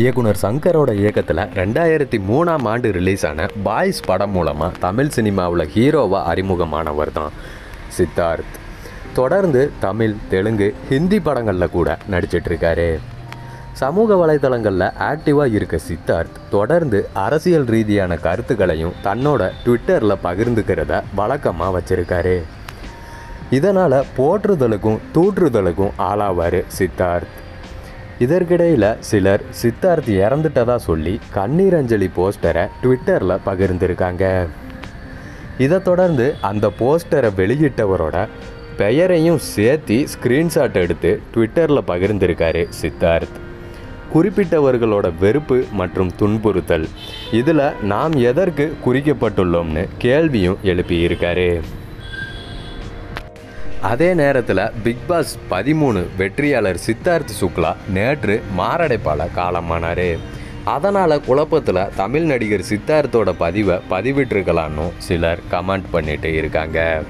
இயக்குனர் சங்கரோட இயக்கத்தில் ரெண்டாயிரத்தி மூணாம் ஆண்டு ரிலீஸ் ஆன பாய்ஸ் படம் மூலமாக தமிழ் சினிமாவில் ஹீரோவாக அறிமுகமானவர் தான் சித்தார்த். தொடர்ந்து தமிழ் தெலுங்கு ஹிந்தி படங்களில் கூட நடிச்சிட்ருக்காரு சமூக வலைதளங்களில் ஆக்டிவாக இருக்க சித்தார்த் தொடர்ந்து அரசியல் ரீதியான கருத்துக்களையும் தன்னோட ட்விட்டரில் பகிர்ந்துக்கிறத வழக்கமாக வச்சுருக்காரு. இதனால் போற்றுதலுக்கும் தூற்றுதலுக்கும் ஆளாவார் சித்தார்த். இதற்கிடையில் சிலர் சித்தார்த் இறந்துட்டதா சொல்லி கண்ணீர் அஞ்சலி போஸ்டரை ட்விட்டரில் பகிர்ந்திருக்காங்க. இதை தொடர்ந்து அந்த போஸ்டரை வெளியிட்டவரோட பெயரையும் சேர்த்து ஸ்க்ரீன்ஷாட் எடுத்து ட்விட்டரில் பகிர்ந்திருக்காரு சித்தார்த். குறிப்பிட்டவர்களோட வெறுப்பு மற்றும் துன்புறுத்தல். இதில் நாம் எதற்கு குறிக்கப்பட்டுள்ளோம்னு கேள்வியும் எழுப்பியிருக்காரு. அதே நேரத்தில் பிக் பாஸ் பதிமூணு வெற்றியாளர் சித்தார்த் சுக்லா நேற்று மாரடைப்பால் காலமானார். அதனால் குழப்பத்தில் தமிழ் நடிகர் சித்தார்த்தோட பதிவை பதிவிட்டிருக்கலான்னு சிலர் கமெண்ட் பண்ணிட்டு இருக்காங்க.